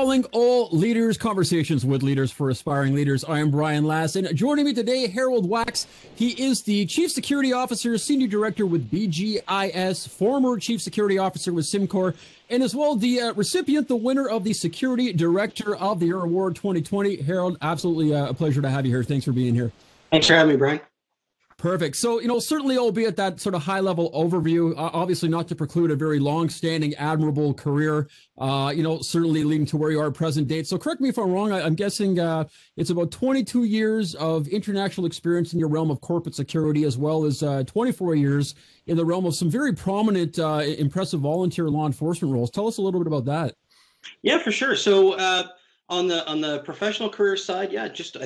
Calling All Leaders Conversations with Leaders for Aspiring Leaders. I am Brian Lass. Joining me today, Harold Wax. He is the Chief Security Officer, Senior Director with BGIS, former Chief Security Officer with Symcor, and as well the uh, recipient, the winner of the Security Director of the Year Award 2020. Harold, absolutely uh, a pleasure to have you here. Thanks for being here. Thanks for having me, Brian. Perfect. So, you know, certainly, albeit that sort of high level overview, uh, obviously not to preclude a very long standing, admirable career, uh, you know, certainly leading to where you are at present date. So, correct me if I'm wrong. I, am guessing uh, it's about 22 years of international experience in your realm of corporate security, as well as uh, 24 years in the realm of some very prominent, uh, impressive volunteer law enforcement roles. Tell us a little bit about that. Yeah, for sure. So, uh, on the on the professional career side, yeah, just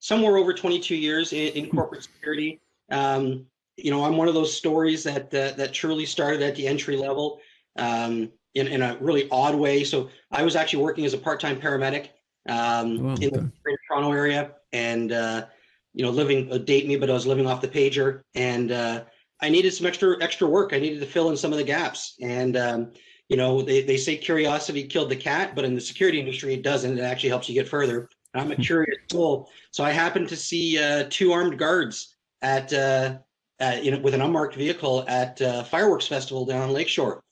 somewhere over 22 years in, in corporate security. Um, you know, I'm one of those stories that that, that truly started at the entry level um, in, in a really odd way. So I was actually working as a part-time paramedic um, wow, in the Toronto area, and uh, you know, living uh, date me, but I was living off the pager, and uh, I needed some extra extra work. I needed to fill in some of the gaps, and um, you know, they, they say curiosity killed the cat, but in the security industry, it doesn't. It actually helps you get further. I'm a curious soul. So I happened to see uh, two armed guards at, uh, at, you know, with an unmarked vehicle at uh, fireworks festival down on Lakeshore.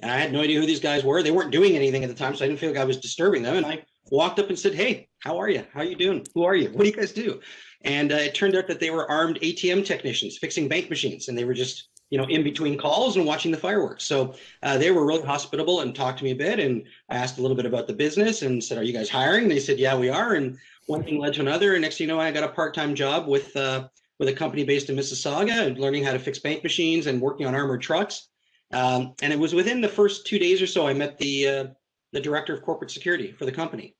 And I had no idea who these guys were. They weren't doing anything at the time, so I didn't feel like I was disturbing them. And I walked up and said, "Hey, how are you? How are you doing? Who are you? What do you guys do?" And uh, it turned out that they were armed ATM technicians fixing bank machines, and they were just you know in between calls and watching the fireworks. So uh, they were really hospitable and talked to me a bit. And I asked a little bit about the business and said, "Are you guys hiring?" They said, "Yeah, we are." And one thing led to another, and next thing you know, I got a part-time job with uh, with a company based in Mississauga and learning how to fix bank machines and working on armored trucks. Um, and it was within the first two days or so I met the uh, the director of corporate security for the company.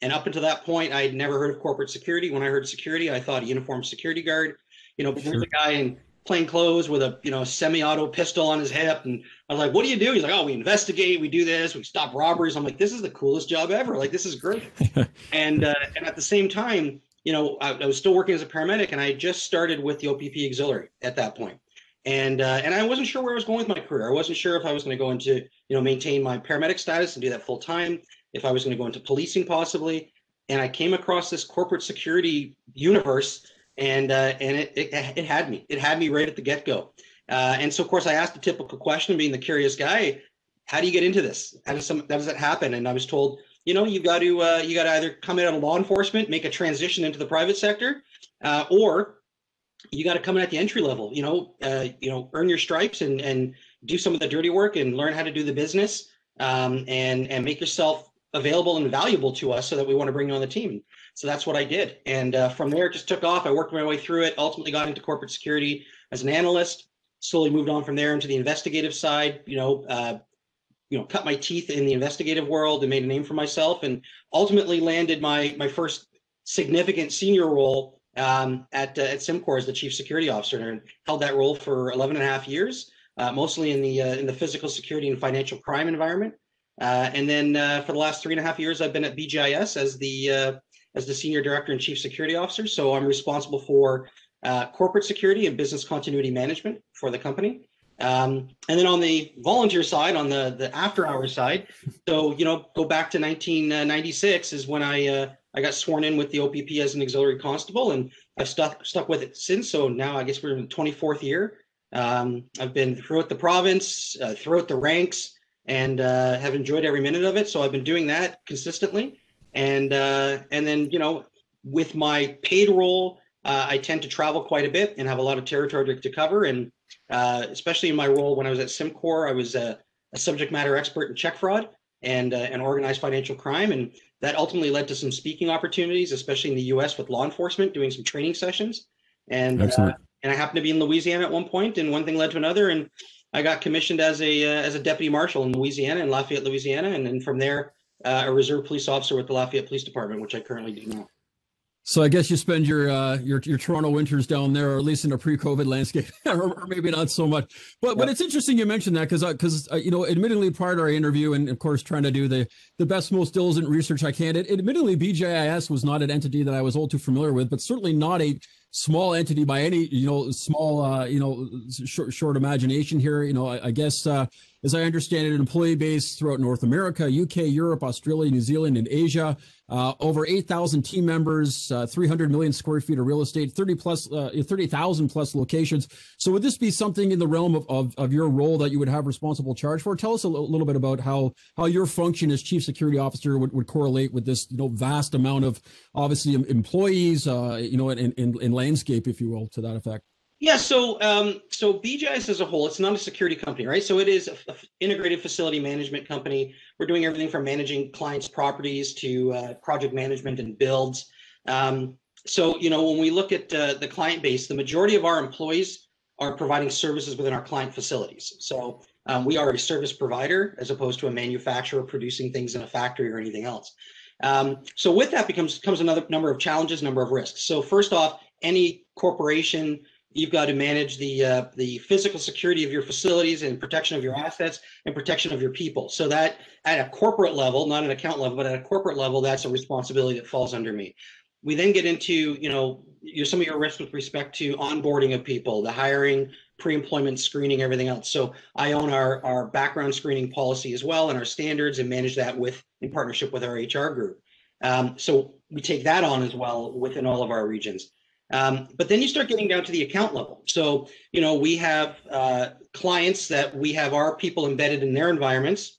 And up until that point, I had never heard of corporate security. When I heard security, I thought a uniformed security guard. You know, a guy in plain clothes with a you know semi-auto pistol on his hip, and I was like, "What do you do?" He's like, "Oh, we investigate, we do this, we stop robberies." I'm like, "This is the coolest job ever! Like, this is great." and uh, and at the same time, you know, I, I, was still working as a paramedic, and I just started with the OPP Auxiliary at that point. And uh, and I wasn't sure where I was going with my career. I wasn't sure if I was going to go into you know maintain my paramedic status and do that full time. If I was going to go into policing possibly. And I came across this corporate security universe, and uh, and it, it it had me. It had me right at the get go. Uh, and so of course I asked the typical question, being the curious guy, how do you get into this? How does some how does that happen? And I was told you know you got to uh, you got to either come in out of law enforcement make a transition into the private sector uh, or you got to come in at the entry level you know uh, you know earn your stripes and and do some of the dirty work and learn how to do the business um, and and make yourself available and valuable to us so that we want to bring you on the team. So that's what i did. And uh, from there it just took off. I worked my way through it ultimately got into corporate security as an analyst slowly moved on from there into the investigative side you know uh, you know cut my teeth in the investigative world and made a name for myself and ultimately landed my my first significant senior role um, at uh, at Symcor as the chief security officer and held that role for 11 and a half years uh, mostly in the uh, in the physical security and financial crime environment. Uh, and then uh, for the last three and a half years I've been at BGIS as the uh, as the senior director and chief security officer. So I'm responsible for corporate security and business continuity management for the company um, and then on the volunteer side, on the the after hours side, so you know, go back to 1996 is when I uh, I got sworn in with the OPP as an auxiliary constable, and I've stuck stuck with it since. So now I guess we're in the 24th year. Um, I've been throughout the province, uh, throughout the ranks, and uh, have enjoyed every minute of it. So I've been doing that consistently, and uh, and then you know, with my paid role, uh, I tend to travel quite a bit and have a lot of territory to cover and uh, especially in my role when I was at Symcor, I was a, a subject matter expert in check fraud and uh, and organized financial crime, and that ultimately led to some speaking opportunities, especially in the U.S. with law enforcement, doing some training sessions. And uh, and I happened to be in Louisiana at one point, and one thing led to another, and I got commissioned as a uh, as a deputy marshal in Louisiana, in Lafayette, Louisiana, and then from there, uh, a reserve police officer with the Lafayette Police Department, which I currently do now. So I guess you spend your uh, your your Toronto winters down there, or at least in a pre-COVID landscape, or, maybe not so much. But but it's interesting you mentioned that because because uh, you know, admittedly, prior to our interview, and of course, trying to do the the best, most diligent research I can. It, admittedly, BGIS was not an entity that I was all too familiar with, but certainly not a small entity by any you know small uh, you know short, short imagination here. You know, I, I guess uh, as I understand it, an employee base throughout North America, UK, Europe, Australia, New Zealand, and Asia. Uh, over 8,000 team members, uh, 300 million square feet of real estate, 30 plus, uh, 30,000 plus locations. So would this be something in the realm of, of, of, your role that you would have responsible charge for? Tell us a little bit about how, how your function as chief security officer would, would correlate with this, you know, vast amount of obviously employees, uh, you know, in, in, in landscape, if you will, to that effect. Yeah, so um, so BGIS as a whole, it's not a security company, right? So it is an integrated facility management company. We're doing everything from managing clients' properties to uh, project management and builds. Um, so you know, when we look at uh, the client base, the majority of our employees are providing services within our client facilities. So um, we are a service provider as opposed to a manufacturer producing things in a factory or anything else. Um, so with that becomes comes another number of challenges, number of risks. So first off, any corporation You've got to manage the uh, the physical security of your facilities and protection of your assets and protection of your people. So that at a corporate level, not an account level, but at a corporate level, that's a responsibility that falls under me. We then get into you know your, some of your risks with respect to onboarding of people, the hiring, pre-employment screening, everything else. So I own our our background screening policy as well and our standards and manage that with in partnership with our HR group. Um, so we take that on as well within all of our regions. Um, but then you start getting down to the account level. So, you know, we have uh, clients that we have our people embedded in their environments.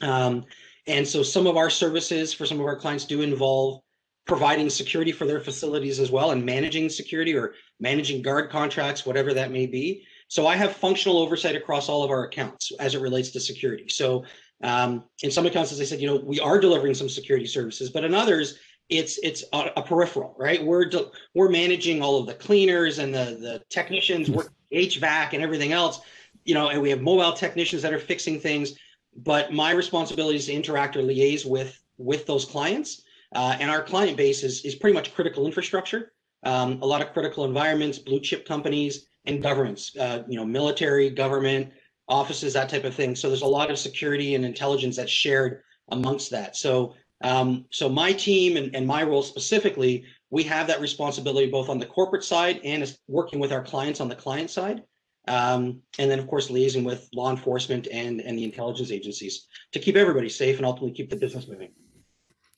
Um, and so some of our services for some of our clients do involve providing security for their facilities as well and managing security or managing guard contracts, whatever that may be. So I have functional oversight across all of our accounts as it relates to security. So um, in some accounts, as I said, you know, we are delivering some security services, but in others, it's it's a, a peripheral, right? We're we're managing all of the cleaners and the the technicians, we're HVAC and everything else, you know, and we have mobile technicians that are fixing things. But my responsibility is to interact or liaise with with those clients, uh, and our client base is is pretty much critical infrastructure. Um, a lot of critical environments, blue chip companies, and governments. Uh, you know, military, government, offices, that type of thing. So there's a lot of security and intelligence that's shared amongst that. So um, so my team and, and my role specifically, we have that responsibility both on the corporate side and working with our clients on the client side. Um, and then of course liaising with law enforcement and, and the intelligence agencies to keep everybody safe and ultimately keep the business moving.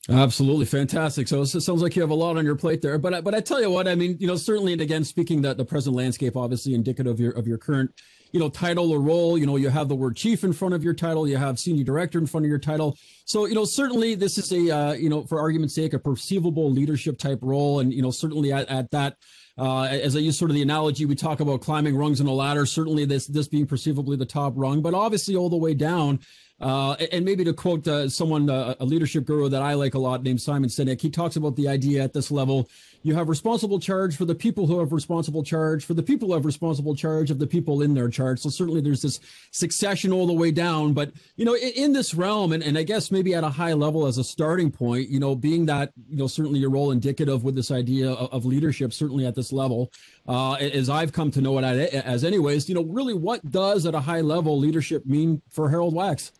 Absolutely fantastic. So it sounds like you have a lot on your plate there. But but I tell you what, I mean, you know, certainly, and again, speaking that the present landscape, obviously indicative of your of your current you know, title or role. You know, you have the word chief in front of your title, you have senior director in front of your title. So, you know, certainly this is a, uh, you know, for argument's sake, a perceivable leadership type role. And, you know, certainly at, at that, uh, as I use sort of the analogy, we talk about climbing rungs in a ladder. Certainly, this this being perceivably the top rung, but obviously all the way down. Uh, and maybe to quote uh, someone, uh, a leadership guru that I like a lot, named Simon Sinek, he talks about the idea at this level you have responsible charge for the people who have responsible charge for the people who have responsible charge of the people in their charge. So certainly there's this succession all the way down. But, you know, in, in this realm, and, and I guess maybe at a high level as a starting point, you know, being that, you know, certainly your role indicative with this idea of, of leadership, certainly at this level, uh, as I've come to know it as anyways, you know, really what does at a high level leadership mean for Harold Wax?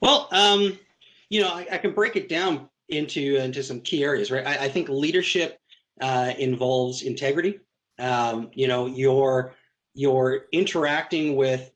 Well, um, you know, I, I can break it down into into some key areas, right? I, I think leadership uh, involves integrity. Um, you know, you're you're interacting with,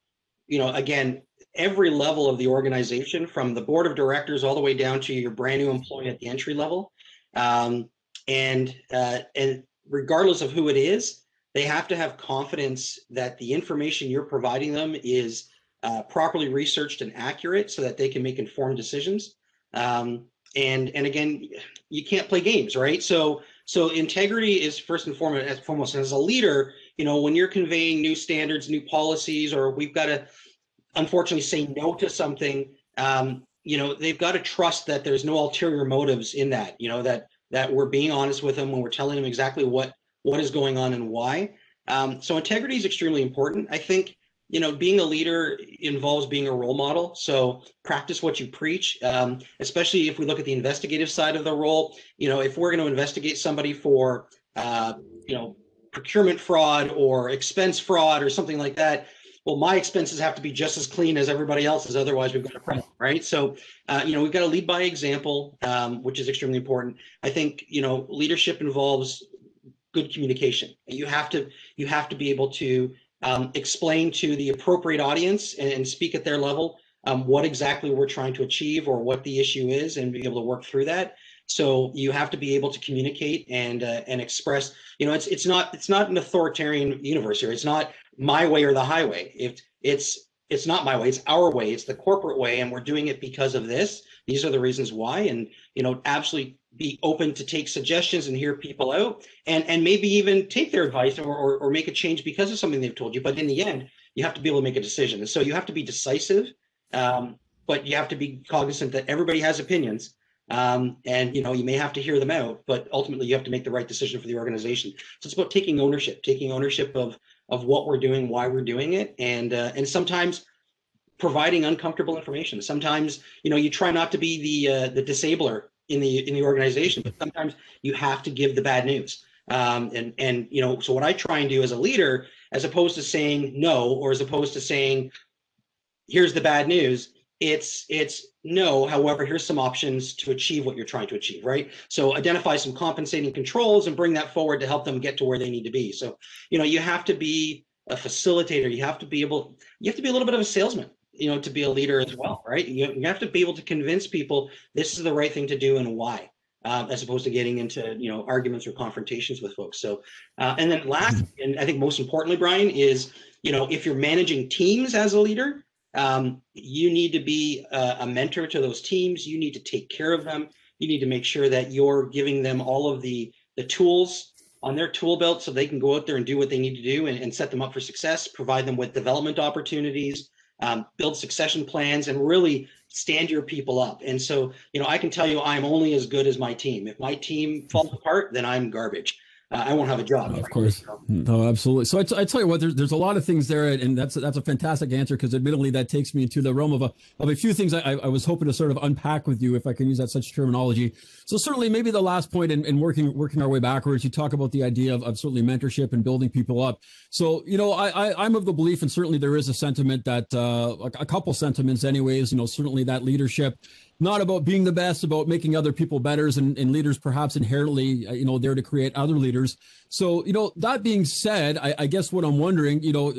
you know, again, every level of the organization, from the board of directors all the way down to your brand new employee at the entry level, um, and uh, and regardless of who it is, they have to have confidence that the information you're providing them is uh, properly researched and accurate, so that they can make informed decisions. Um, and and again you can't play games right? So so integrity is first and foremost as foremost. As a leader you know when you're conveying new standards new policies or we've got to unfortunately say no to something um, you know they've got to trust that there's no ulterior motives in that you know that that we're being honest with them when we're telling them exactly what what is going on and why. Um, so integrity is extremely important. I think you know, being a leader involves being a role model. So practice what you preach, um, especially if we look at the investigative side of the role. You know, if we're going to investigate somebody for, uh, you know, procurement fraud or expense fraud or something like that, well, my expenses have to be just as clean as everybody else's. Otherwise, we've got a problem, right? So, uh, you know, we've got to lead by example, um, which is extremely important. I think, you know, leadership involves good communication. You have to you have to be able to um, explain to the appropriate audience and, and speak at their level um, what exactly we're trying to achieve or what the issue is and be able to work through that. So you have to be able to communicate and uh, and express. You know, it's it's not it's not an authoritarian universe here. It's not my way or the highway. If it's it's not my way, it's our way. It's the corporate way, and we're doing it because of this. These are the reasons why, and you know, absolutely be open to take suggestions and hear people out, and and maybe even take their advice or, or or make a change because of something they've told you. But in the end, you have to be able to make a decision, and so you have to be decisive. Um, but you have to be cognizant that everybody has opinions um, and you know you may have to hear them out but ultimately you have to make the right decision for the organization so it's about taking ownership taking ownership of of what we're doing why we're doing it and uh, and sometimes providing uncomfortable information sometimes you know you try not to be the uh, the disabler in the in the organization but sometimes you have to give the bad news. Um, and and you know so what i try and do as a leader as opposed to saying no or as opposed to saying here's the bad news it's it's no however here's some options to achieve what you're trying to achieve right? So identify some compensating controls and bring that forward to help them get to where they need to be. So you know you have to be a facilitator. You have to be able you have to be a little bit of a salesman you know to be a leader as well right you, you have to be able to convince people this is the right thing to do and why uh, as opposed to getting into you know arguments or confrontations with folks so uh, and then last and i think most importantly brian is you know if you're managing teams as a leader um, you need to be a, a, mentor to those teams. You need to take care of them. You need to make sure that you're giving them all of the the tools on their tool belt so they can go out there and do what they need to do and, and set them up for success. Provide them with development opportunities, um, build succession plans, and really stand your people up. And so, you know, I can tell you, I'm only as good as my team. If my team falls apart, then I'm garbage I won't have a job. Of course, no, absolutely. So I, t- I tell you what, there's there's a lot of things there, and that's that's a fantastic answer because admittedly that takes me into the realm of a of a few things I, I was hoping to sort of unpack with you, if I can use that such terminology. So certainly, maybe the last point in, in working working our way backwards, you talk about the idea of, of certainly mentorship and building people up. So you know, I, I am of the belief, and certainly there is a sentiment that uh, a couple sentiments, anyways. You know, certainly that leadership not about being the best, about making other people better, and, and leaders perhaps inherently, uh, you know, there to create other leaders. So, you know, that being said, I, I, guess what I'm wondering, you know,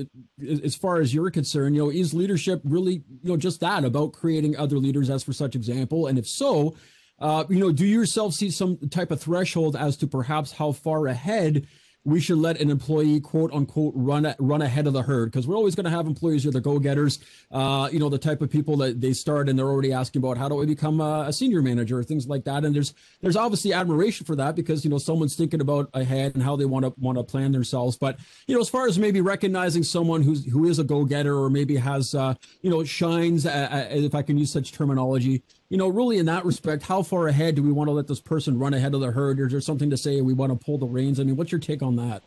as far as you're concerned, you know, is leadership really, you know, just that about creating other leaders as for such example? And if so, uh, you know, do you yourself see some type of threshold as to perhaps how far ahead we should let an employee quote unquote run run ahead of the herd because we're always going to have employees who are the go-getters. Uh, you know the type of people that they start and they're already asking about how do i become a, a, senior manager or things like that. And there's there's obviously admiration for that because you know someone's thinking about ahead and how they want to want to plan themselves. But you know as far as maybe recognizing someone who's who is a go-getter or maybe has uh, you know shines uh, uh if i can use such terminology you know, really in that respect, how far ahead do we want to let this person run ahead of the herd? Or is there something to say we want to pull the reins? I mean, what's your take on that?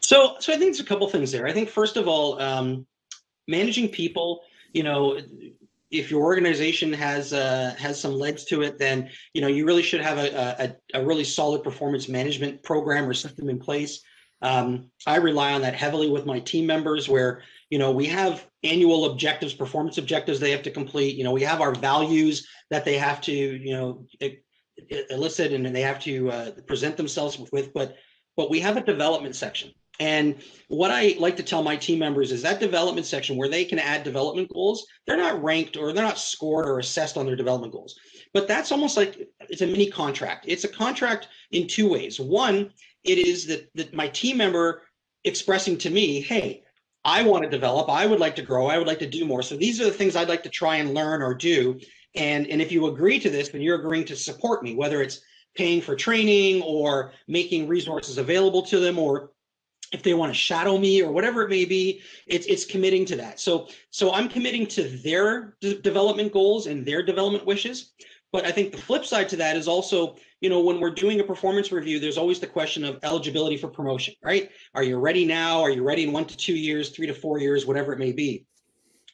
So, so I think there's a couple things there. I think first of all, um, managing people, you know, if your organization has uh, has some legs to it, then you know you really should have a, a, a really solid performance management program or system in place. Um, I rely on that heavily with my team members, where you know we have annual objectives performance objectives they have to complete. You know we have our values that they have to you know elicit and they have to uh, present themselves with but but we have a development section. And what i like to tell my team members is that development section where they can add development goals they're not ranked or they're not scored or assessed on their development goals. But that's almost like it's a mini contract. It's a contract in two ways. One it is that, that my team member expressing to me hey I want to develop. I would like to grow. I would like to do more. So these are the things I'd like to try and learn or do. And, and if you agree to this, then you're agreeing to support me, whether it's paying for training or making resources available to them or if they want to shadow me or whatever it may be it's it's committing to that so so i'm committing to their development goals and their development wishes but I think the flip side to that is also, you know, when we're doing a performance review, there's always the question of eligibility for promotion, right? Are you ready now? Are you ready in one to two years, three to four years, whatever it may be?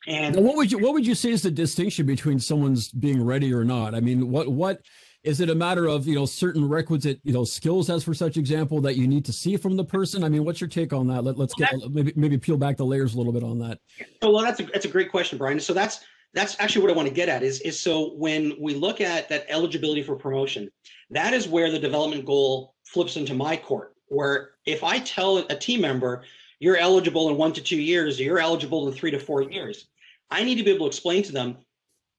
And now what would you what would you say is the distinction between someone's being ready or not? I mean, what what is it a matter of you know certain requisite you know skills as for such example that you need to see from the person? I mean, what's your take on that? Let, us get maybe maybe peel back the layers a little bit on that. So well, that's a that's a great question, Brian. So that's that's actually what I want to get at is, is so when we look at that eligibility for promotion, that is where the development goal flips into my court. Where if I tell a team member, you're eligible in one to two years, you're eligible in three to four years. I need to be able to explain to them,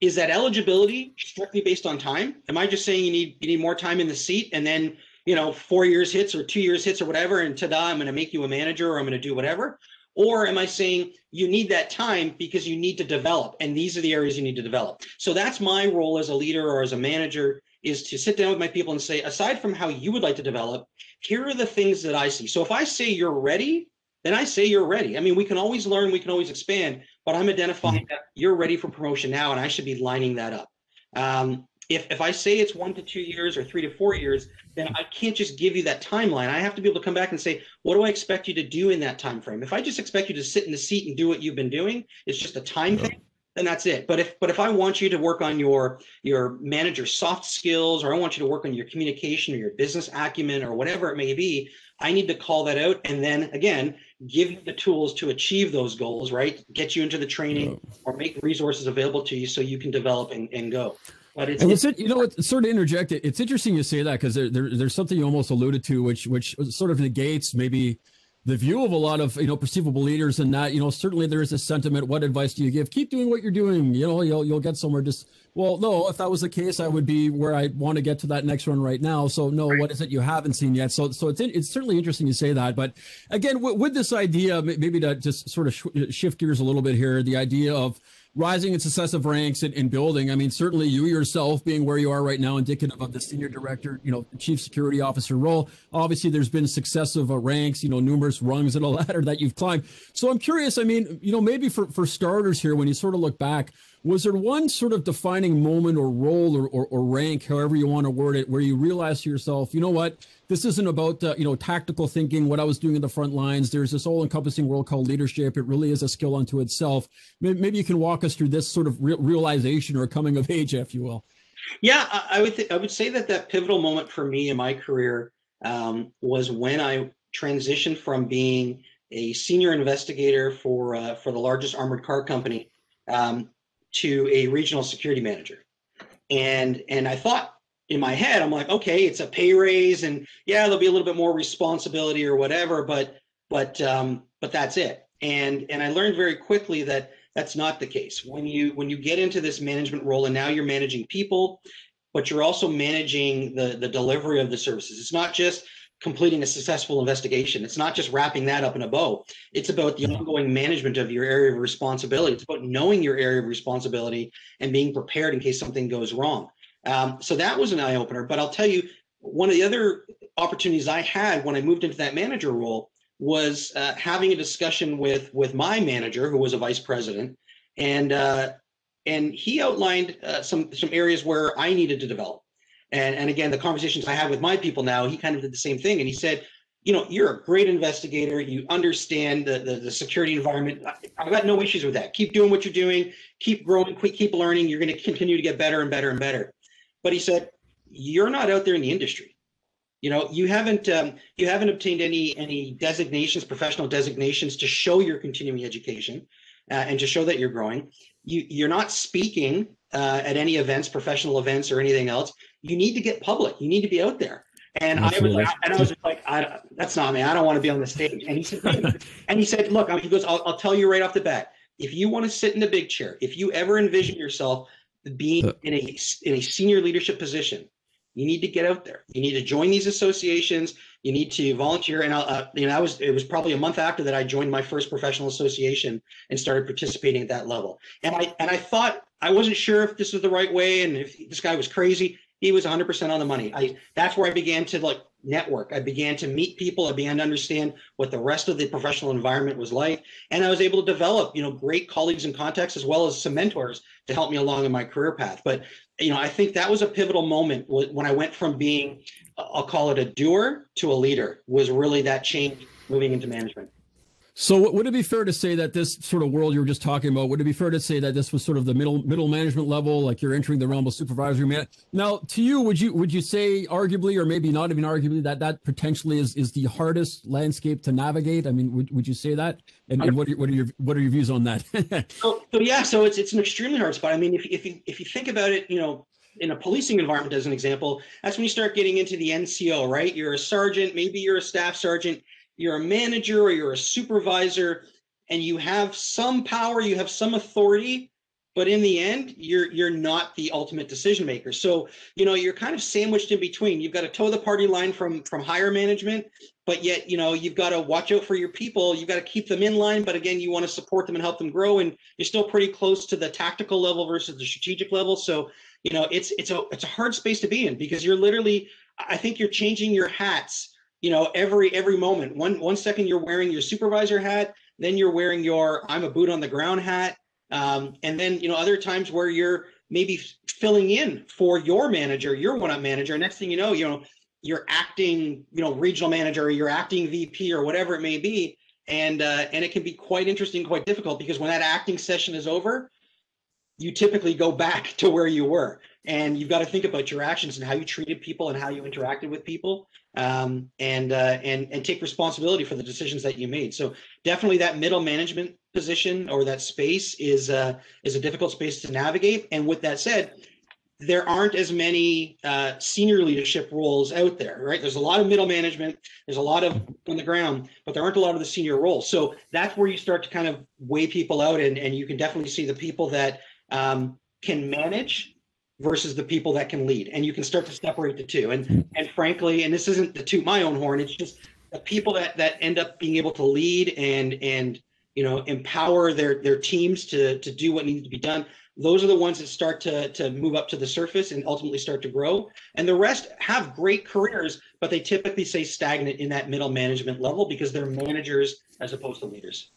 is that eligibility strictly based on time? Am I just saying you need you need more time in the seat and then you know four years hits or two years hits or whatever, and ta-da, I'm going to make you a manager or I'm going to do whatever? Or am I saying you need that time because you need to develop and these are the areas you need to develop? So that's my role as a leader or as a manager is to sit down with my people and say, aside from how you would like to develop, here are the things that I see. So if I say you're ready, then I say you're ready. I mean, we can always learn, we can always expand, but I'm identifying mm-hmm. that you're ready for promotion now, and I should be lining that up. Um, if, if I say it's one to two years or three to four years, then I can't just give you that timeline. I have to be able to come back and say, what do I expect you to do in that time frame? If I just expect you to sit in the seat and do what you've been doing, it's just a time thing then that's it. But if but if I want you to work on your your manager soft skills, or I want you to work on your communication or your business acumen or whatever it may be, I need to call that out and then again give you the tools to achieve those goals, right? Get you into the training or make resources available to you so you can develop and, and go. But it's, it's, you know, it's sort of interject. It, It's interesting you say that because there, there, there's something you almost alluded to, which which sort of negates maybe the view of a lot of you know perceivable leaders and that you know certainly there is a sentiment what advice do you give? Keep doing what you're doing you know you'll you'll get somewhere. Just well no if that was the case i would be where i want to get to that next run right now. So no what is it you haven't seen yet? So so it's it's certainly interesting you say that. But again with, with this idea maybe to just sort of sh- shift gears a little bit here the idea of rising in successive ranks and, and, building. I mean, certainly you yourself being where you are right now, indicative of the senior director, you know, chief security officer role. Obviously, there's been successive uh, ranks, you know, numerous rungs in a ladder that you've climbed. So I'm curious. I mean, you know, maybe for for starters here, when you sort of look back, was there one sort of defining moment or role or, or, or rank, however you want to word it, where you realized to yourself, you know what? this isn't about uh, you know tactical thinking. What i was doing in the front lines there's this all encompassing world called leadership. It really is a skill unto itself. Maybe you can walk us through this sort of re- realization or coming of age if you will. Yeah i, would th- i would say that that pivotal moment for me in my career um, was when i transitioned from being a senior investigator for uh, for the largest armored car company. Um, to a regional security manager and and i thought in my head, I'm like, okay, it's a pay raise, and yeah, there'll be a little bit more responsibility or whatever, but but um, but that's it. And and I learned very quickly that that's not the case. When you when you get into this management role, and now you're managing people, but you're also managing the the delivery of the services. It's not just completing a successful investigation. It's not just wrapping that up in a bow. It's about the ongoing management of your area of responsibility. It's about knowing your area of responsibility and being prepared in case something goes wrong. Um, so that was an eye opener. But I'll tell you, one of the other opportunities I had when I moved into that manager role was uh, having a discussion with with my manager, who was a vice president, and uh, and he outlined uh, some some areas where I needed to develop. And and again, the conversations I had with my people now, he kind of did the same thing, and he said, you know, you're a great investigator. You understand the, the, the security environment. I've got no issues with that. Keep doing what you're doing. Keep growing. Keep learning. You're going to continue to get better and better and better. But he said, you're not out there in the industry. You know, you haven't um, you haven't obtained any any designations, professional designations to show your continuing education uh, and to show that you're growing. You you're not speaking uh, at any events, professional events, or anything else. You need to get public. You need to be out there. And Absolutely. I was like, and I was like, I, that's not me. I don't want to be on the stage. And he said, and he said, look, he goes, I'll, I'll tell you right off the bat. If you want to sit in the big chair, if you ever envision yourself being in a in a senior leadership position you need to get out there you need to join these associations you need to volunteer and uh, you know i was it was probably a month after that i joined my first professional association and started participating at that level and i and i thought i wasn't sure if this was the right way and if this guy was crazy he was 100% on the money i that's where i began to like network. I began to meet people. I began to understand what the rest of the professional environment was like. And I was able to develop, you know, great colleagues and contacts as well as some mentors to help me along in my career path. But, you know, I think that was a pivotal moment when I went from being, I'll call it a doer to a leader was really that change moving into management. So would it be fair to say that this sort of world you were just talking about, would it be fair to say that this was sort of the middle middle management level, like you're entering the realm of supervisory man? Now, to you, would you would you say arguably, or maybe not even arguably, that that potentially is is the hardest landscape to navigate? I mean, would, would you say that? And, and what are, what are your what are your views on that? so, so yeah, so it's it's an extremely hard spot. I mean, if if you if you think about it, you know, in a policing environment as an example, that's when you start getting into the NCO, right? You're a sergeant, maybe you're a staff sergeant you're a manager or you're a supervisor and you have some power, you have some authority, but in the end you're you're not the ultimate decision maker. So you know you're kind of sandwiched in between. You've got to toe the party line from from higher management but yet you know you've got to watch out for your people. You've got to keep them in line but again you want to support them and help them grow and you're still pretty close to the tactical level versus the strategic level. So you know it's it's a it's a hard space to be in because you're literally i think you're changing your hats you know every every moment one one second you're wearing your supervisor hat then you're wearing your i'm a boot on the ground hat um, and then, you know, other times where you're maybe filling in for your manager, your one-up manager. Next thing you know, you know, you're acting, you know, regional manager, or you're acting VP or whatever it may be. And uh, and it can be quite interesting, quite difficult because when that acting session is over, you typically go back to where you were and you've got to think about your actions and how you treated people and how you interacted with people um, and uh, and and take responsibility for the decisions that you made so definitely that middle management position or that space is uh, is a difficult space to navigate and with that said there aren't as many uh, senior leadership roles out there, right? There's a lot of middle management, there's a lot of on the ground, but there aren't a lot of the senior roles. So that's where you start to kind of weigh people out, and, and you can definitely see the people that um, can manage versus the people that can lead. And you can start to separate the two. And and frankly and this isn't to toot my own horn it's just the people that that end up being able to lead and and you know empower their their teams to to do what needs to be done those are the ones that start to to move up to the surface and ultimately start to grow. And the rest have great careers but they typically stay stagnant in that middle management level because they're managers as opposed to leaders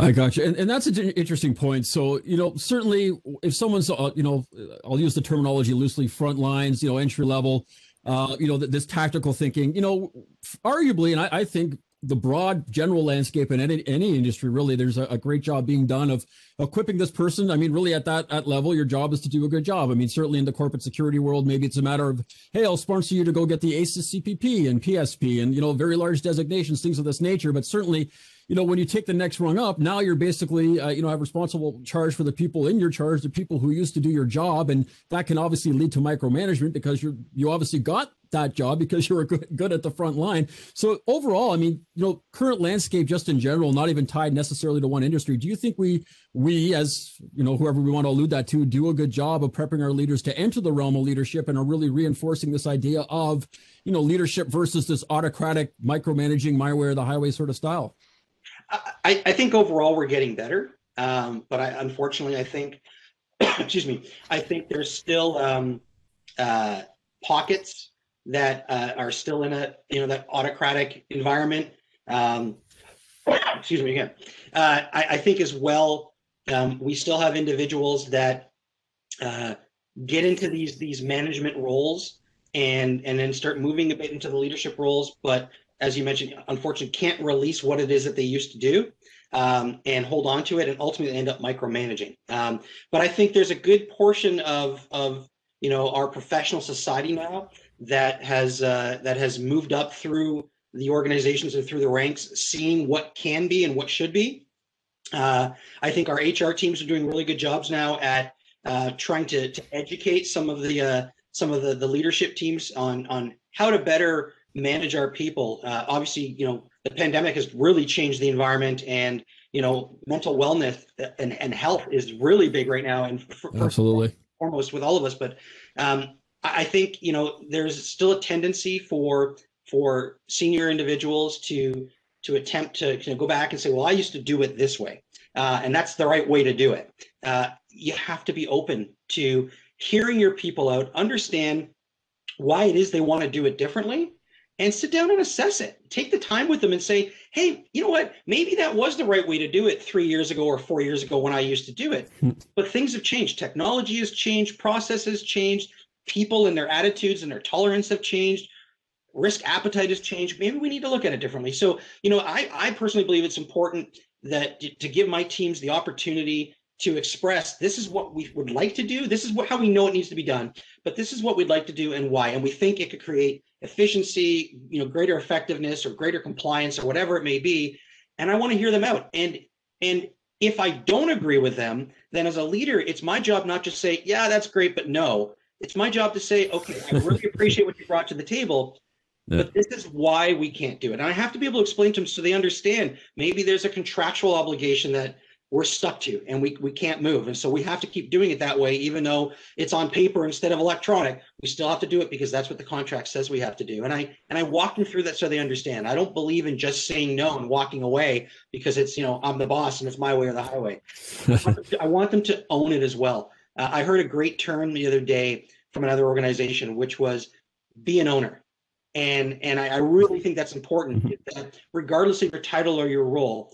I got you. And, and that's an interesting point. So, you know, certainly if someone's, uh, you know, I'll use the terminology loosely, front lines, you know, entry level, uh, you know, this tactical thinking, you know, arguably, and I, I think the broad general landscape in any, any industry, really, there's a, a, great job being done of equipping this person. I mean, really at that at level, your job is to do a good job. I mean, certainly in the corporate security world, maybe it's a matter of, hey, I'll sponsor you to go get the ASIS CPP and PSP and, you know, very large designations, things of this nature. But certainly, you know, when you take the next rung up, now you're basically, uh, you know, have responsible charge for the people in your charge, the people who used to do your job, and that can obviously lead to micromanagement because you're you obviously got that job because you were good, good at the front line. So overall, I mean, you know, current landscape just in general, not even tied necessarily to one industry. Do you think we we as you know whoever we want to allude that to do a good job of prepping our leaders to enter the realm of leadership and are really reinforcing this idea of you know leadership versus this autocratic micromanaging my way or the highway sort of style? I, I think overall we're getting better, um, but I unfortunately I think, excuse me, I think there's still um, uh, pockets that uh, are still in a you know that autocratic environment. Um, excuse me again. Uh, I, I, think as well um, we still have individuals that uh, get into these these management roles and and then start moving a bit into the leadership roles, but as you mentioned, unfortunately can't release what it is that they used to do um, and hold on to it and ultimately end up micromanaging. Um, but I think there's a good portion of, of you know our professional society now that has uh, that has moved up through the organizations and through the ranks, seeing what can be and what should be. Uh, I think our HR teams are doing really good jobs now at uh, trying to, to educate some of the uh, some of the, the leadership teams on on how to better manage our people. Uh, obviously, you know, the pandemic has really changed the environment and, you know, mental wellness and, and health is really big right now. And for, absolutely foremost with all of us, but um, I think, you know, there's still a tendency for, for senior individuals to, to attempt to you know, go back and say, well, I used to do it this way. Uh, and that's the right way to do it. Uh, you have to be open to hearing your people out, understand why it is they want to do it differently, and sit down and assess it. Take the time with them and say, hey, you know what? Maybe that was the right way to do it three years ago or four years ago when I used to do it. Hmm. but things have changed. Technology has changed, processes changed, people and their attitudes and their tolerance have changed. Risk appetite has changed. Maybe we need to look at it differently. So, you know, I, I personally believe it's important that to give my teams the opportunity to express this is what we would like to do. This is what, how we know it needs to be done, but this is what we'd like to do and why. And we think it could create efficiency, you know, greater effectiveness or greater compliance or whatever it may be. And I want to hear them out. And and if I don't agree with them, then as a leader, it's my job not just say, yeah, that's great, but no. It's my job to say, okay, I really appreciate what you brought to the table. But this is why we can't do it. And I have to be able to explain to them so they understand maybe there's a contractual obligation that we're stuck to and we, we can't move. And so we have to keep doing it that way, even though it's on paper instead of electronic. We still have to do it because that's what the contract says we have to do. And I and I walk them through that so they understand. I don't believe in just saying no and walking away because it's you know I'm the boss and it's my way or the highway. I, want to, I want them to own it as well. Uh, I heard a great term the other day from another organization, which was be an owner. And and I, I really think that's important. Mm-hmm. That regardless of your title or your role,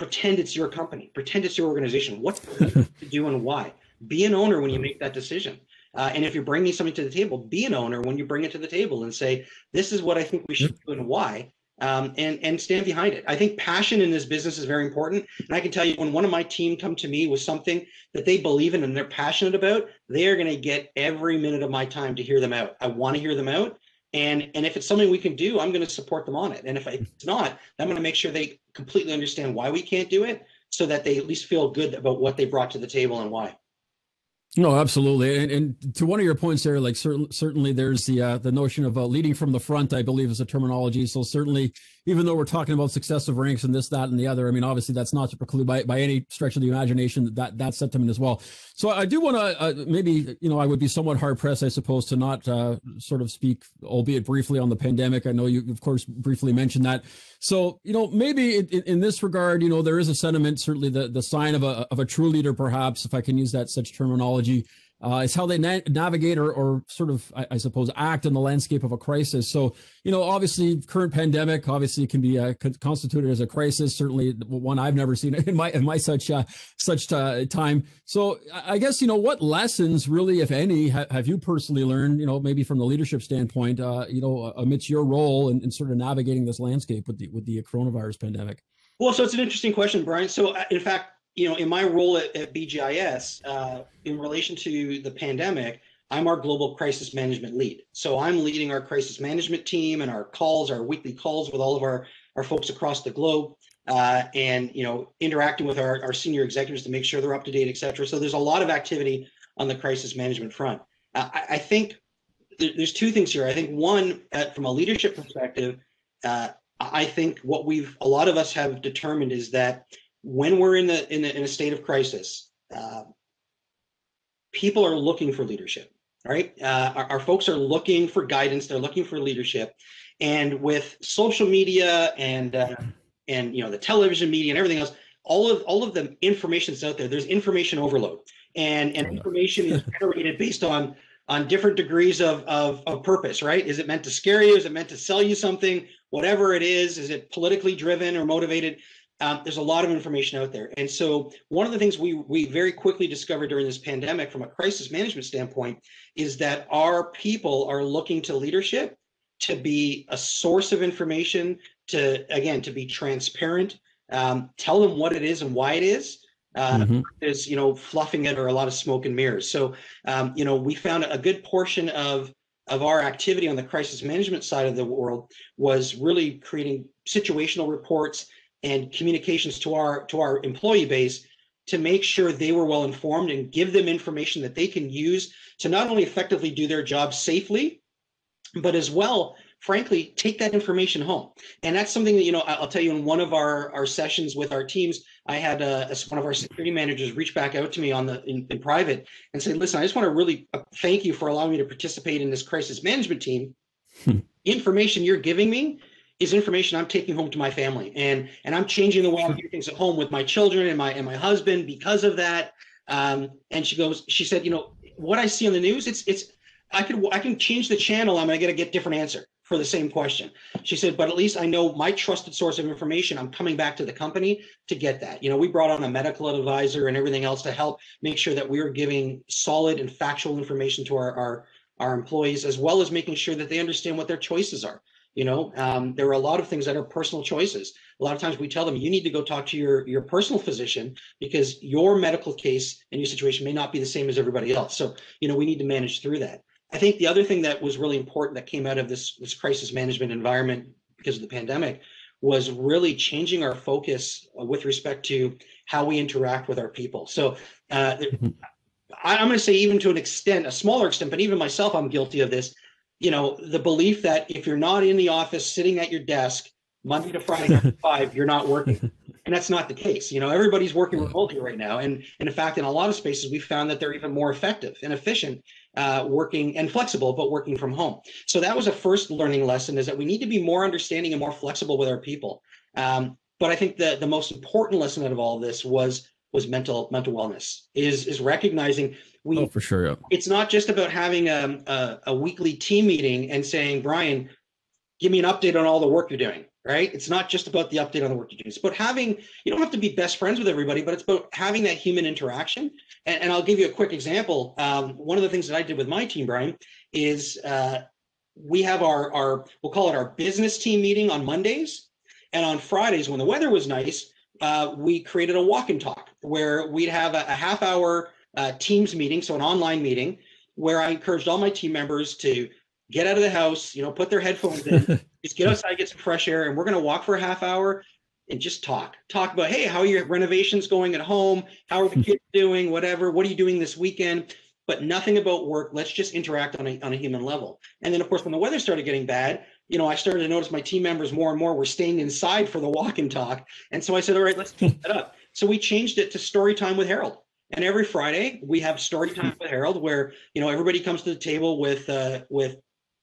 pretend it's your company, pretend it's your organization. What to do and why? Be an owner when you make that decision. Uh, and if you're bringing something to the table, be an owner when you bring it to the table and say, "This is what I think we should do and why," um, and and stand behind it. I think passion in this business is very important. And I can tell you, when one of my team come to me with something that they believe in and they're passionate about, they are going to get every minute of my time to hear them out. I want to hear them out, and and if it's something we can do, I'm going to support them on it. And if it's not, I'm going to make sure they completely understand why we can't do it, so that they at least feel good about what they brought to the table and why. No, absolutely, and, and to one of your points there, like certainly, certainly there's the uh, the notion of uh, leading from the front. I believe is a terminology. So certainly, even though we're talking about successive ranks and this, that, and the other, I mean, obviously that's not to preclude by, by any stretch of the imagination that that sentiment as well. So I do want to uh, maybe you know I would be somewhat hard pressed, I suppose, to not uh, sort of speak, albeit briefly, on the pandemic. I know you, of course, briefly mentioned that. So you know maybe in, in this regard, you know there is a sentiment, certainly the the sign of a of a true leader, perhaps, if I can use that such terminology uh, it's how they na- navigate or, or sort of, I, I, suppose, act in the landscape of a crisis. So, you know, obviously, current pandemic obviously can be uh, constituted as a crisis. Certainly, one I've never seen in my in my such uh, such uh, time. So, I guess you know what lessons, really, if any, ha- have you personally learned? You know, maybe from the leadership standpoint, uh, you know, amidst your role in, in sort of navigating this landscape with the with the coronavirus pandemic. Well, so it's an interesting question, Brian. So, uh, in fact, you know, in my role at, at BGIS, uh, in relation to the pandemic, I'm our global crisis management lead. So I'm leading our crisis management team and our calls, our weekly calls with all of our, our folks across the globe, uh, and you know, interacting with our, our senior executives to make sure they're up to date, et cetera. So there's a lot of activity on the crisis management front. Uh, I, I, think th- there's two things here. I think one, uh, from a leadership perspective, uh, I think what we've a lot of us have determined is that when we're in the in a, in a state of crisis, uh, people are looking for leadership. Right, uh, our, our folks are looking for guidance. They're looking for leadership, and with social media and uh, and you know the television media and everything else, all of all of the information that's out there. There's information overload, and and information is generated based on on different degrees of, of, of purpose, right? Is it meant to scare you? Is it meant to sell you something? Whatever it is, is it politically driven or motivated? Um, there's a lot of information out there. And so one of the things we, we very quickly discovered during this pandemic from a crisis management standpoint is that our people are looking to leadership to be a source of information, to, again, to be transparent, um, tell them what it is and why it is. Uh, mm-hmm. Is you know fluffing it or a lot of smoke and mirrors. So um, you know we found a good portion of of our activity on the crisis management side of the world was really creating situational reports and communications to our to our employee base to make sure they were well informed and give them information that they can use to not only effectively do their job safely but as well frankly take that information home and that's something that you know i'll tell you in one of our our sessions with our teams i had a, uh, one of our security managers reach back out to me on the in, in private and say listen i just want to really uh, thank you for allowing me to participate in this crisis management team hmm. information you're giving me is information I'm taking home to my family, and and I'm changing the way I do things at home with my children and my and my husband because of that. Um, and she goes, she said, you know, what I see on the news, it's it's I could I can change the channel. I'm gonna get a get different answer for the same question. She said, but at least I know my trusted source of information. I'm coming back to the company to get that. You know, we brought on a medical advisor and everything else to help make sure that we are giving solid and factual information to our our our employees, as well as making sure that they understand what their choices are. You know, um, there are a lot of things that are personal choices. A lot of times we tell them you need to go talk to your your personal physician because your medical case and your situation may not be the same as everybody else. So, you know, we need to manage through that. I think the other thing that was really important that came out of this this crisis management environment because of the pandemic was really changing our focus with respect to how we interact with our people. So, uh, mm-hmm. I, I'm going to say even to an extent, a smaller extent, but even myself, I'm guilty of this you know, the belief that if you're not in the office sitting at your desk Monday to Friday to five, you're not working. And that's not the case. You know, everybody's working remotely right now. And, and in fact, in a lot of spaces, we found that they're even more effective and efficient uh, working and flexible, but working from home. So that was a first learning lesson is that we need to be more understanding and more flexible with our people. Um, but I think the, the most important lesson out of all of this was was mental mental wellness is is recognizing we oh, for sure yeah. it's not just about having a, a, a weekly team meeting and saying brian give me an update on all the work you're doing right? It's not just about the update on the work you're doing. It's about having you don't have to be best friends with everybody but it's about having that human interaction. And, and i'll give you a quick example. Um, one of the things that i did with my team brian is uh, we have our our we'll call it our business team meeting on mondays. And on fridays when the weather was nice uh, we created a walk and talk where we'd have a, a half hour uh, Teams meeting, so an online meeting, where I encouraged all my team members to get out of the house, you know, put their headphones in, just get outside, get some fresh air, and we're going to walk for a half hour and just talk. Talk about, hey, how are your renovations going at home? How are the kids doing? Whatever. What are you doing this weekend? But nothing about work. Let's just interact on a on a human level. And then, of course, when the weather started getting bad, you know, I started to notice my team members more and more were staying inside for the walk and talk. And so I said, all right, let's keep that up. So we changed it to story time with Harold. And every Friday we have story time with Harold, where you know everybody comes to the table with uh, with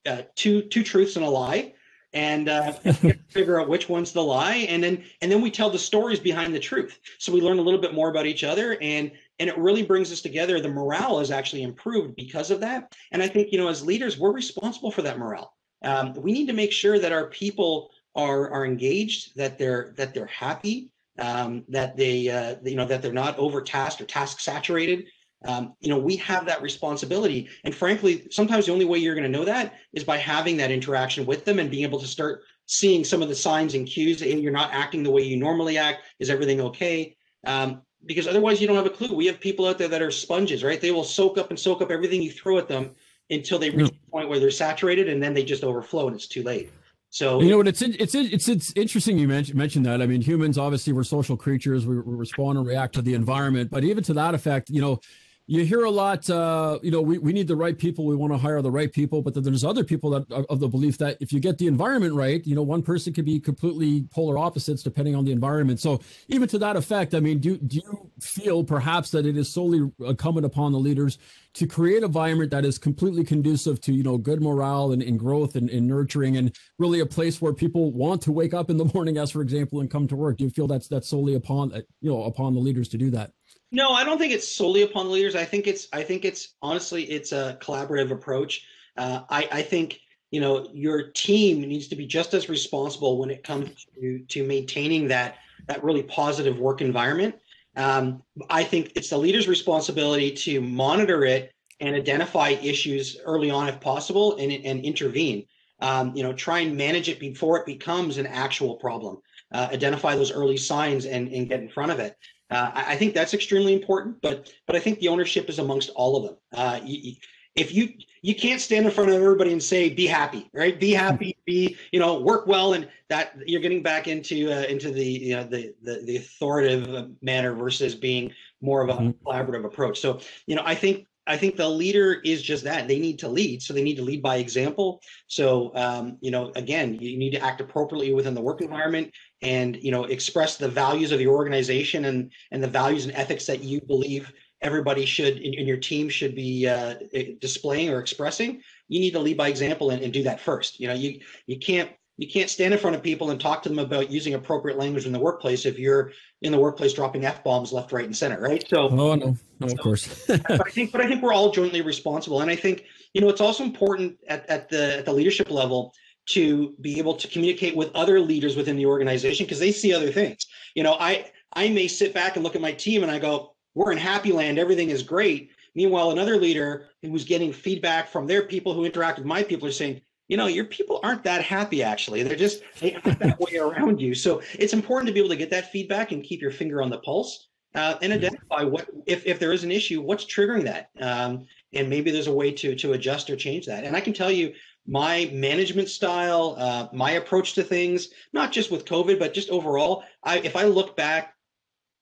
uh, two two truths and a lie, and uh, figure out which one's the lie, and then and then we tell the stories behind the truth. So we learn a little bit more about each other, and and it really brings us together. The morale is actually improved because of that. And I think you know as leaders we're responsible for that morale. Um, we need to make sure that our people are are engaged, that they're that they're happy, um, that they uh, you know that they're not overtasked or task saturated. Um, you know we have that responsibility, and frankly, sometimes the only way you're going to know that is by having that interaction with them and being able to start seeing some of the signs and cues. And you're not acting the way you normally act. Is everything okay? Um, because otherwise, you don't have a clue. We have people out there that are sponges, right? They will soak up and soak up everything you throw at them until they reach the point where they're saturated, and then they just overflow, and it's too late. So you know what? It's it's it's it's interesting you mentioned mentioned that. I mean, humans obviously we're social creatures. We, we respond and react to the environment, but even to that effect, you know, you hear a lot uh, you know we, we need the right people we want to hire the right people but then there's other people that of the belief that if you get the environment right you know one person could be completely polar opposites depending on the environment. So even to that effect i mean do, do you feel perhaps that it is solely incumbent upon the leaders to create an environment that is completely conducive to you know good morale and, and growth and, and nurturing and really a place where people want to wake up in the morning as for example and come to work? Do you feel that's that's solely upon you know upon the leaders to do that no, I don't think it's solely upon the leaders. I think it's I think it's honestly it's a collaborative approach. Uh, I I think you know your team needs to be just as responsible when it comes to to maintaining that that really positive work environment. Um, I think it's the leader's responsibility to monitor it and identify issues early on if possible and and intervene. Um, you know, try and manage it before it becomes an actual problem. Uh, identify those early signs and, and get in front of it. Uh, I, think that's extremely important, but but I think the ownership is amongst all of them. Uh, you, if you you can't stand in front of everybody and say be happy, right? Be happy, be you know work well, and that you're getting back into uh, into the you know the, the the authoritative manner versus being more of a mm-hmm. collaborative approach. So you know I think I think the leader is just that. They need to lead, so they need to lead by example. So, um, you know, again, you need to act appropriately within the work environment, and you know, express the values of your organization and and the values and ethics that you believe everybody should in, in your team should be uh, displaying or expressing. You need to lead by example and, and do that first. You know, you you can't you can't stand in front of people and talk to them about using appropriate language in the workplace if you're in the workplace dropping f bombs left, right, and center, right? So, oh no, no, of course. but I think, but I think we're all jointly responsible, and I think you know it's also important at, at the at the leadership level to be able to communicate with other leaders within the organization because they see other things. You know, I I may sit back and look at my team and I go, we're in happy land, everything is great. Meanwhile, another leader who's getting feedback from their people who interact with my people are saying, you know, your people aren't that happy actually. They're just they act that way around you. So it's important to be able to get that feedback and keep your finger on the pulse uh, and mm-hmm. identify what if if there is an issue, what's triggering that, um, and maybe there's a way to to adjust or change that. And I can tell you my management style, uh, my approach to things, not just with COVID, but just overall. I if I look back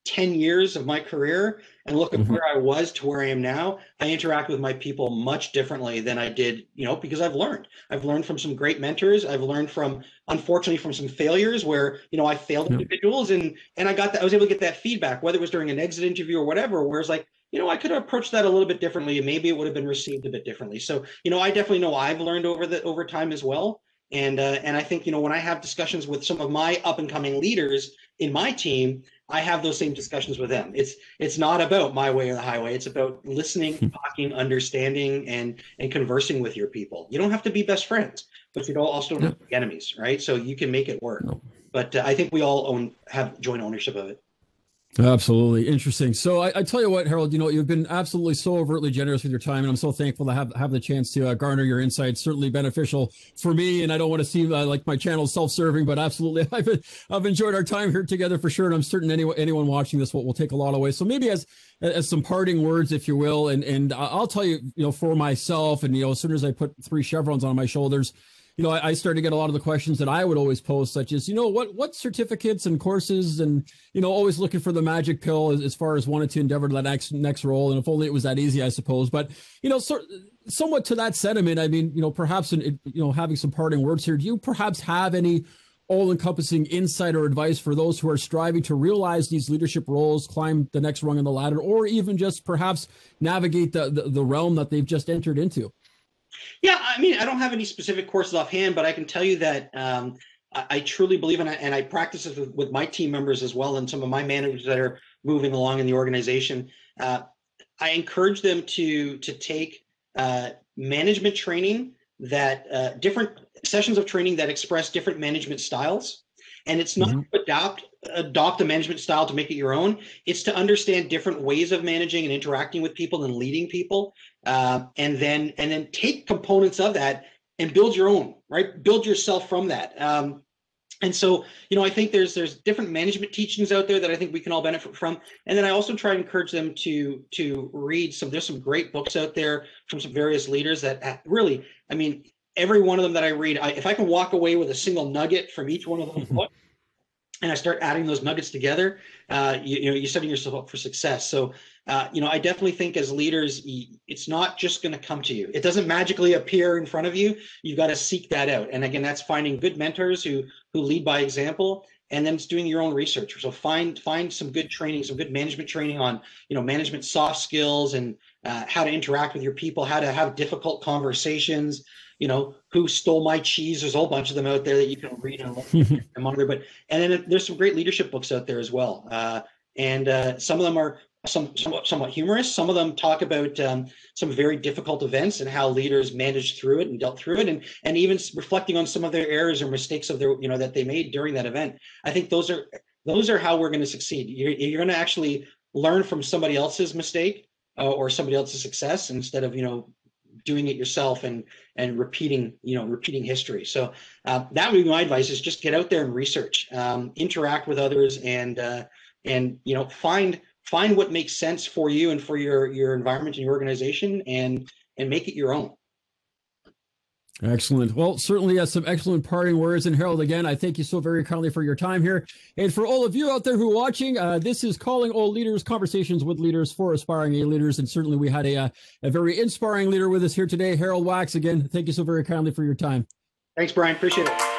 10 years of my career and look at Mhm. where I was to where I am now, I interact with my people much differently than I did, you know, because I've learned. I've learned from some great mentors. I've learned from, unfortunately, from some failures where, you know, I failed Yeah. individuals and and I got that I was able to get that feedback, whether it was during an exit interview or whatever, where it's like, you know, I could have approached that a little bit differently and maybe it would have been received a bit differently. So, you know, I definitely know I've learned over the over time as well. And uh, and I think, you know, when I have discussions with some of my up and coming leaders in my team, I have those same discussions with them. It's it's not about my way or the highway. It's about listening, talking, understanding, and and conversing with your people. You don't have to be best friends, but you don't also don't have be enemies, right? So you can make it work. No. But uh, I think we all own have joint ownership of it. Absolutely interesting. So I, I, tell you what, Harold, you know you've been absolutely so overtly generous with your time, and I'm so thankful to have have the chance to uh, garner your insights. Certainly beneficial for me, and I don't want to seem uh, like my channel self-serving, but absolutely, I've I've enjoyed our time here together for sure, and I'm certain anyone anyone watching this will, will take a lot away. So maybe as as some parting words, if you will, and and I'll tell you, you know, for myself, and you know, as soon as I put three chevrons on my shoulders you know, I, I, started to get a lot of the questions that I would always pose, such as, you know, what what certificates and courses, and you know, always looking for the magic pill as, as far as wanting to endeavor to that next next role. And if only it was that easy, I suppose. But you know, so, somewhat to that sentiment, I mean, you know, perhaps in, you know, having some parting words here, do you perhaps have any all-encompassing insight or advice for those who are striving to realize these leadership roles, climb the next rung in the ladder, or even just perhaps navigate the, the, the realm that they've just entered into? Yeah, I mean, I don't have any specific courses offhand, but I can tell you that um, I, I, truly believe, and I, and I practice this with, with, my team members as well, and some of my managers that are moving along in the organization. Uh, I encourage them to to take uh, management training that uh, different sessions of training that express different management styles, and it's not mm-hmm. to adopt adopt a management style to make it your own. It's to understand different ways of managing and interacting with people and leading people, uh, and then and then take components of that and build your own. Right, build yourself from that. Um, and so, you know, I think there's there's different management teachings out there that I think we can all benefit from. And then I also try to encourage them to to read some. There's some great books out there from some various leaders that really, I mean, every one of them that I read, I, if I can walk away with a single nugget from each one of those books and I start adding those nuggets together, uh, you, you, know, you're setting yourself up for success. So, uh, you know, I definitely think as leaders, it's not just going to come to you. It doesn't magically appear in front of you. You've got to seek that out. And again, that's finding good mentors who who lead by example, and then it's doing your own research. So find find some good training, some good management training on you know management soft skills and uh, how to interact with your people, how to have difficult conversations, you know, who stole my cheese. There's a whole bunch of them out there that you can read and, and monitor. But and then there's some great leadership books out there as well. Uh, and uh, some of them are some somewhat, somewhat humorous. Some of them talk about um, some very difficult events and how leaders managed through it and dealt through it, and and even reflecting on some of their errors or mistakes of their you know that they made during that event. I think those are those are how we're going to succeed. You're, you're going to actually learn from somebody else's mistake uh, or somebody else's success instead of you know doing it yourself and and repeating you know repeating history. So uh, that would be my advice is just get out there and research um, interact with others and uh, and you know find find what makes sense for you and for your your environment and your organization and and make it your own Excellent. Well, certainly uh, some excellent parting words. And Harold, again, I thank you so very kindly for your time here. And for all of you out there who are watching, uh, this is Calling All Leaders, Conversations with Leaders for Aspiring A Leaders. And certainly we had a, uh, a very inspiring leader with us here today, Harold Wax. Again, thank you so very kindly for your time. Thanks, Brian. Appreciate it.